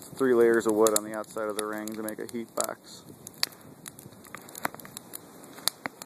three layers of wood on the outside of the ring to make a heat box.